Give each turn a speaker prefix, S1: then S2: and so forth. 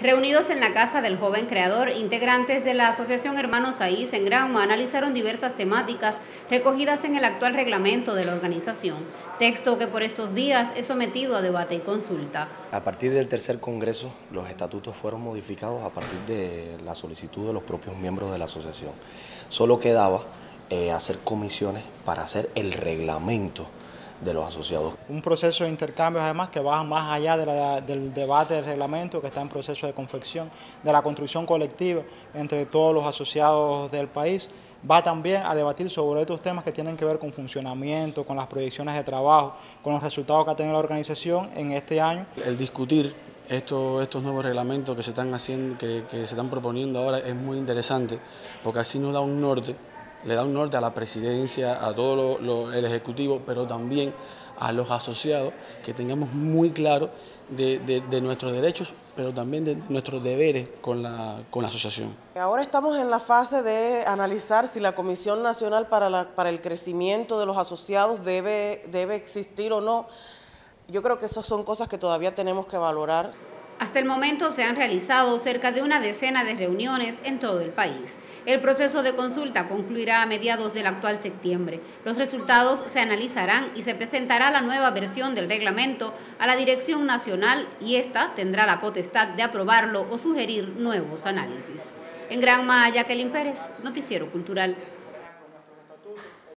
S1: Reunidos en la casa del joven creador, integrantes de la Asociación Hermanos Aís en Granma analizaron diversas temáticas recogidas en el actual reglamento de la organización, texto que por estos días es sometido a debate y consulta.
S2: A partir del tercer congreso, los estatutos fueron modificados a partir de la solicitud de los propios miembros de la asociación. Solo quedaba eh, hacer comisiones para hacer el reglamento de los asociados.
S3: Un proceso de intercambios además que va más allá del debate del reglamento que está en proceso de confección, de la construcción colectiva entre todos los asociados del país, va también a debatir sobre otros temas que tienen que ver con funcionamiento, con las proyecciones de trabajo, con los resultados que ha tenido la organización en este año.
S4: El discutir estos, estos nuevos reglamentos que se están haciendo, que, que se están proponiendo ahora es muy interesante porque así nos da un norte le da un norte a la presidencia, a todo el ejecutivo, pero también a los asociados, que tengamos muy claro de, nuestros derechos, pero también de nuestros deberes con la, con la asociación.
S5: Ahora estamos en la fase de analizar si la Comisión Nacional para, para el Crecimiento de los Asociados debe, debe existir o no. Yo creo que esas son cosas que todavía tenemos que valorar.
S1: Hasta el momento se han realizado cerca de una decena de reuniones en todo el país. El proceso de consulta concluirá a mediados del actual septiembre. Los resultados se analizarán y se presentará la nueva versión del reglamento a la Dirección Nacional y ésta tendrá la potestad de aprobarlo o sugerir nuevos análisis. En Granma, Jacqueline Pérez, Noticiero Cultural.